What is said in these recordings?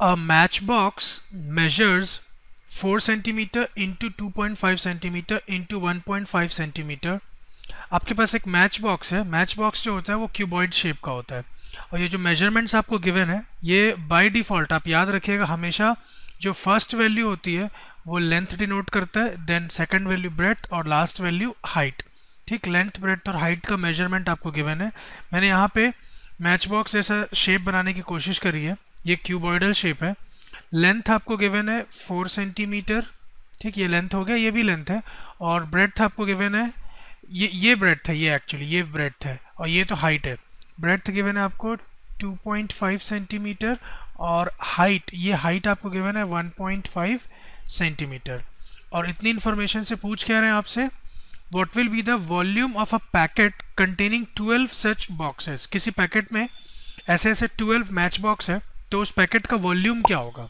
a matchbox measures 4 centimeter into 2.5 centimeter into 1.5 centimeter. आपके पास एक मैच बॉक्स है। मैच बॉक्स जो होता है वो क्यूबॉइड शेप का होता है। और ये जो मेजरमेंट्स आपको गिवन है, ये बाय डिफ़ॉल्ट आप याद रखिएगा, हमेशा जो फ़र्स्ट वैल्यू होती है, वो लेंथ डिनोट करता है देन सेकंड वैल्यू ब्रेथ और लास्ट वैल्यू हाइट ठीक लेंथ ब्रेथ और हाइट का मेज़रमेंट आपको गिवन है। मैंने यहाँ पे मैच बॉक्स जैसा शेप बनाने की कोशिश करी है। ये क्यूबॉइडल शेप है। लेंथ आपको गिवन है फोर सेंटीमीटर ठीक, ये लेंथ हो गया, ये भी लेंथ है। और ब्रेथ आपको गिवन है, ये ये ब्रेथ है, ये एक्चुअली ये ब्रेथ है, और ये तो हाइट है। ब्रेथ गिवन है आपको 2.5 सेंटीमीटर और हाइट ये हाइट आपको गिवन है 1.5 सेंटीमीटर और इतनी इन्फॉर्मेशन से पूछ क्या रहे हैं आपसे? What will be the volume of a packet containing 12 such boxes? किसी पैकेट में ऐसे ऐसे 12 मैच बॉक्स है तो उस पैकेट का वॉल्यूम क्या होगा?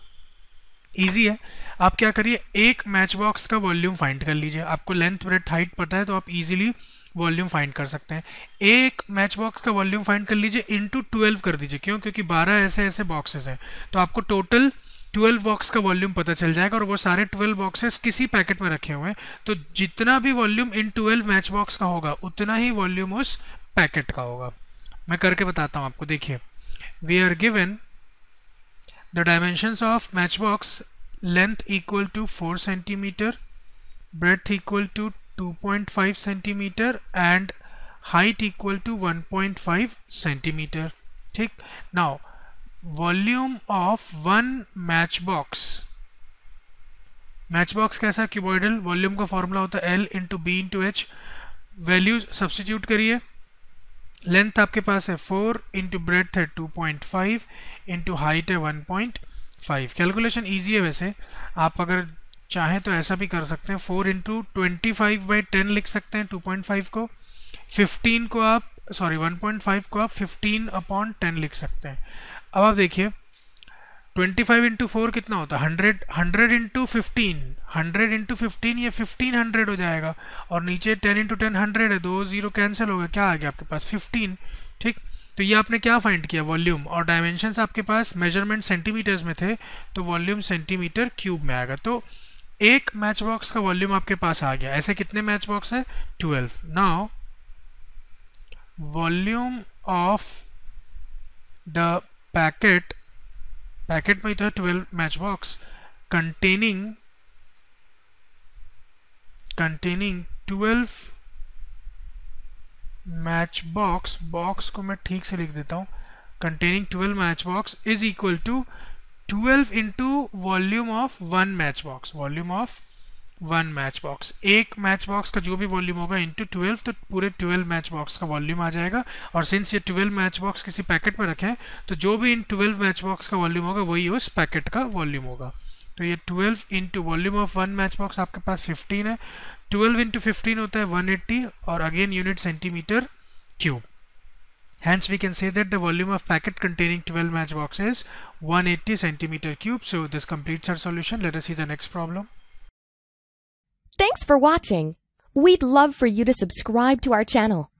इजी है। आप क्या करिए, एक मैच बॉक्स का वॉल्यूम फाइंड कर लीजिए। आपको लेंथ ब्रेथ हाइट पता है तो आप इजीली वॉल्यूम फाइंड कर सकते हैं। एक मैच बॉक्स का वॉल्यूम फाइंड कर लीजिए इंटू ट्वेल्व कर दीजिए। क्यों? क्योंकि बारह ऐसे ऐसे बॉक्सेस हैं। तो आपको टोटल 12 बॉक्स का वॉल्यूम पता चल जाएगा और वो सारे 12 बॉक्सेस किसी पैकेट में रखे हुए हैं। तो जितना भी वॉल्यूम इन 12 मैच बॉक्स का होगा, उतना ही वॉल्यूम उस पैकेट का होगा। मैं करके बताता हूँ आपको। देखिए we are given dimensions of match box length equal to 4 centimetre breadth equal to 2.5 centimetre and height equal to 1.5 centimetre ठीक now volume of one match box match box कैसा? क्यूबॉइडल वॉल्यूम का फॉर्मूला होता है L into B into H value substitute करिए। Length आपके पास है four into breadth है two point five into height है one point five calculation easy है वैसे। आप अगर चाहें तो ऐसा भी कर सकते हैं। Four into twenty five by ten लिख सकते हैं टू पॉइंट फाइव को। फिफ्टीन को आप सॉरी वन पॉइंट फाइव को आप फिफ्टीन अपॉन टेन लिख सकते हैं। अब आप देखिए 25 फाइव इंटू फोर कितना होता है? Hundred hundred into fifteen hundred into fifteen ये फिफ्टीन हंड्रेड हो जाएगा। और नीचे टेन इंटू टेन हंड्रेड है, दो ज़ीरो कैंसिल हो गया। क्या आ गया आपके पास? फिफ्टीन ठीक? तो ये आपने क्या फाइंड किया? वॉल्यूम और डायमेंशन आपके पास मेज़रमेंट सेंटीमीटर्स में थे तो वॉल्यूम सेंटीमीटर क्यूब में आएगा। तो एक मैच बॉक्स का वॉल्यूम आपके पास आ गया। ऐसे कितने मैच बॉक्स है? Twelve now volume of the packet packet में तो है 12 match box containing containing 12 match box box को मैं ठीक से लिख देता हूँ। containing 12 match box is equal to 12 into volume of one match box volume of one match box एक मैच बॉक्स का जो भी वॉल्यूम होगा इंटू ट्वेल्व तो पूरे ट्वेल्व मैच बॉक्स का वॉल्यूम आ जाएगा। और सिंस ये ट्वेल्व मैच बॉक्स किसी पैकेट में रखें तो जो भी इन ट्वेल्व मैच बॉक्स का वॉल्यूम होगा, वही उस पैकेट का वॉल्यूम होगा। तो ये twelve into volume of one match box आपके पास फिफ्टीन है ट्वेल्व इंटू फिफ्टीन होता है वन एट्टी और again unit centimetre cube Hence, we can say that the volume of packet containing 12 match boxes 180 centimeter cube. So this completes our solution. Let us see the next problem. Thanks for watching. We'd love for you to subscribe to our channel.